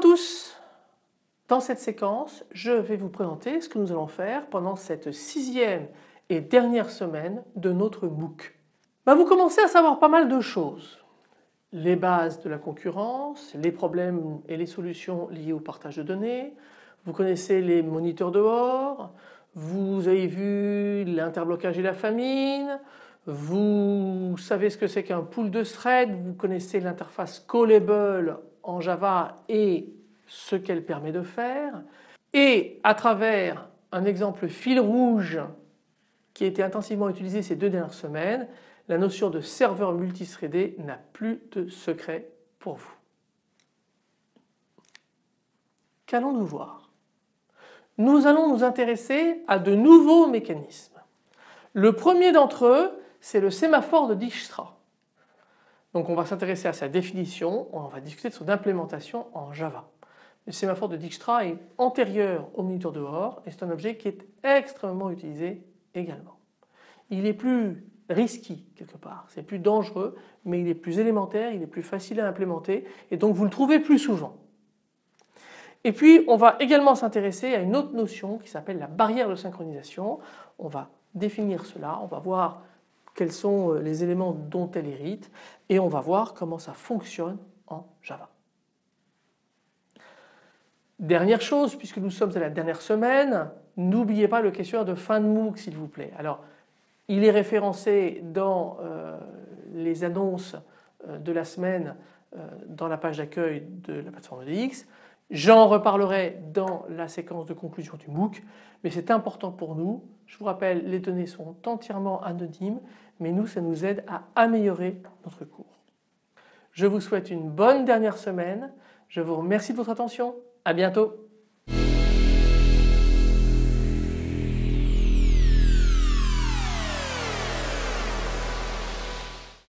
tous. Dans cette séquence, je vais vous présenter ce que nous allons faire pendant cette sixième et dernière semaine de notre MOOC. Bah, vous commencez à savoir pas mal de choses. Les bases de la concurrence, les problèmes et les solutions liées au partage de données, vous connaissez les moniteurs dehors, vous avez vu l'interblocage et la famine, vous savez ce que c'est qu'un pool de thread, vous connaissez l'interface callable en Java et ce qu'elle permet de faire. Et à travers un exemple fil rouge qui a été intensivement utilisé ces deux dernières semaines, la notion de serveur multithreadé n'a plus de secret pour vous. Qu'allons-nous voir? Nous allons nous intéresser à de nouveaux mécanismes. Le premier d'entre eux, c'est le sémaphore de Dijkstra. Donc on va s'intéresser à sa définition, on va discuter de son implémentation en Java. Le sémaphore de Dijkstra est antérieur au moniteur dehors et c'est un objet qui est extrêmement utilisé également. Il est plus risqué quelque part, c'est plus dangereux mais il est plus élémentaire, il est plus facile à implémenter et donc vous le trouvez plus souvent. Et puis on va également s'intéresser à une autre notion qui s'appelle la barrière de synchronisation. On va définir cela, on va voir quels sont euh, les éléments dont elle hérite et on va voir comment ça fonctionne en Java. Dernière chose, puisque nous sommes à la dernière semaine, n'oubliez pas le questionnaire de fin de MOOC s'il vous plaît. Alors il est référencé dans euh, les annonces euh, de la semaine dans la page d'accueil de la plateforme de DX. J'en reparlerai dans la séquence de conclusion du MOOC, mais c'est important pour nous. Je vous rappelle, les données sont entièrement anonymes, mais nous, ça nous aide à améliorer notre cours. Je vous souhaite une bonne dernière semaine. Je vous remercie de votre attention. À bientôt.